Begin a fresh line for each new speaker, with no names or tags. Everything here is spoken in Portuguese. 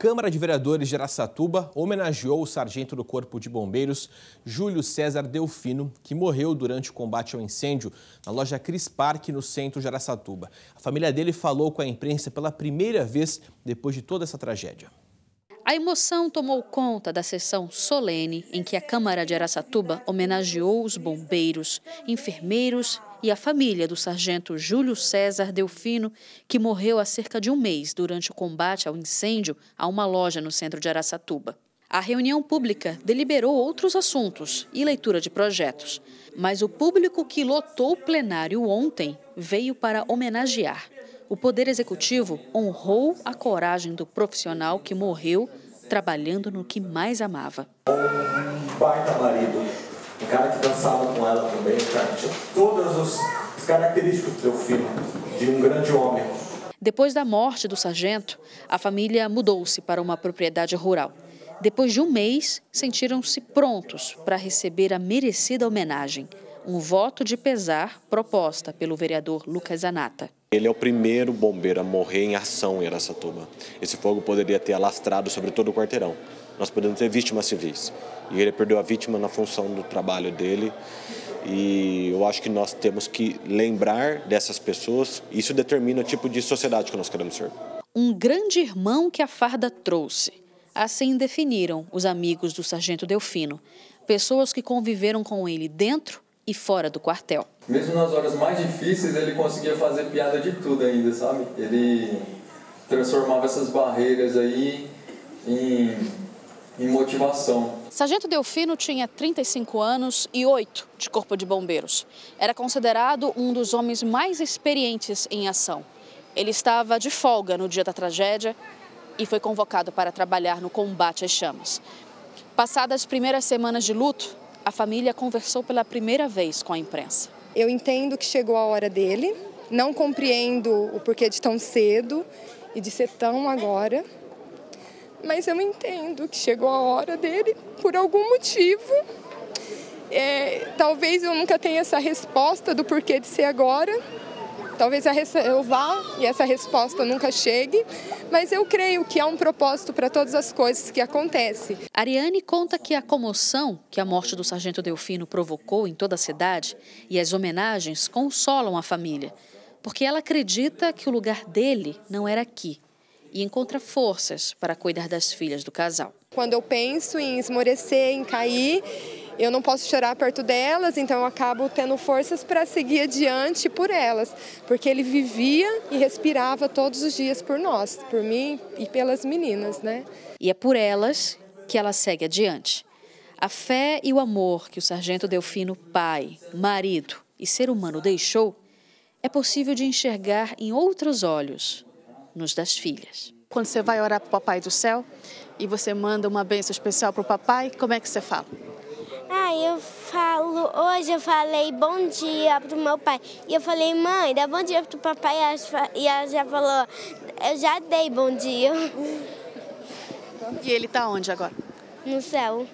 Câmara de Vereadores de Araçatuba homenageou o sargento do Corpo de Bombeiros, Júlio César Delfino, que morreu durante o combate ao incêndio na loja Cris Park, no centro de Araçatuba. A família dele falou com a imprensa pela primeira vez depois de toda essa tragédia.
A emoção tomou conta da sessão solene em que a Câmara de Araçatuba homenageou os bombeiros, enfermeiros e a família do sargento Júlio César Delfino, que morreu há cerca de um mês durante o combate ao incêndio a uma loja no centro de Araçatuba. A reunião pública deliberou outros assuntos e leitura de projetos, mas o público que lotou o plenário ontem veio para homenagear. O Poder Executivo honrou a coragem do profissional que morreu trabalhando no que mais amava.
Um baita marido, um cara que dançava com ela também, um cara que tinha todas as características do filho, de um grande homem.
Depois da morte do sargento, a família mudou-se para uma propriedade rural. Depois de um mês, sentiram-se prontos para receber a merecida homenagem, um voto de pesar proposta pelo vereador Lucas Anata.
Ele é o primeiro bombeiro a morrer em ação em Aracatuba. Esse fogo poderia ter alastrado sobre todo o quarteirão. Nós podemos ter vítimas civis. E ele perdeu a vítima na função do trabalho dele. E eu acho que nós temos que lembrar dessas pessoas. Isso determina o tipo de sociedade que nós queremos ser.
Um grande irmão que a farda trouxe. Assim definiram os amigos do Sargento Delfino. Pessoas que conviveram com ele dentro e fora do quartel.
Mesmo nas horas mais difíceis, ele conseguia fazer piada de tudo ainda, sabe? Ele transformava essas barreiras aí em, em motivação.
Sargento Delfino tinha 35 anos e 8 de Corpo de Bombeiros. Era considerado um dos homens mais experientes em ação. Ele estava de folga no dia da tragédia e foi convocado para trabalhar no combate às chamas. Passadas as primeiras semanas de luto, a família conversou pela primeira vez com a imprensa.
Eu entendo que chegou a hora dele, não compreendo o porquê de tão cedo e de ser tão agora, mas eu entendo que chegou a hora dele por algum motivo. É, talvez eu nunca tenha essa resposta do porquê de ser agora, Talvez eu vá e essa resposta nunca chegue, mas eu creio que há um propósito para todas as coisas que acontecem.
Ariane conta que a comoção que a morte do sargento Delfino provocou em toda a cidade e as homenagens consolam a família, porque ela acredita que o lugar dele não era aqui e encontra forças para cuidar das filhas do casal.
Quando eu penso em esmorecer, em cair, eu não posso chorar perto delas, então eu acabo tendo forças para seguir adiante por elas, porque ele vivia e respirava todos os dias por nós, por mim e pelas meninas, né?
E é por elas que ela segue adiante. A fé e o amor que o sargento Delfino, pai, marido e ser humano deixou, é possível de enxergar em outros olhos, nos das filhas.
Quando você vai orar para o Papai do Céu e você manda uma bênção especial para o papai, como é que você fala?
Eu falo, hoje eu falei bom dia pro meu pai. E eu falei, mãe, dá bom dia pro papai. E ela já falou, eu já dei bom dia.
E ele tá onde agora?
No céu.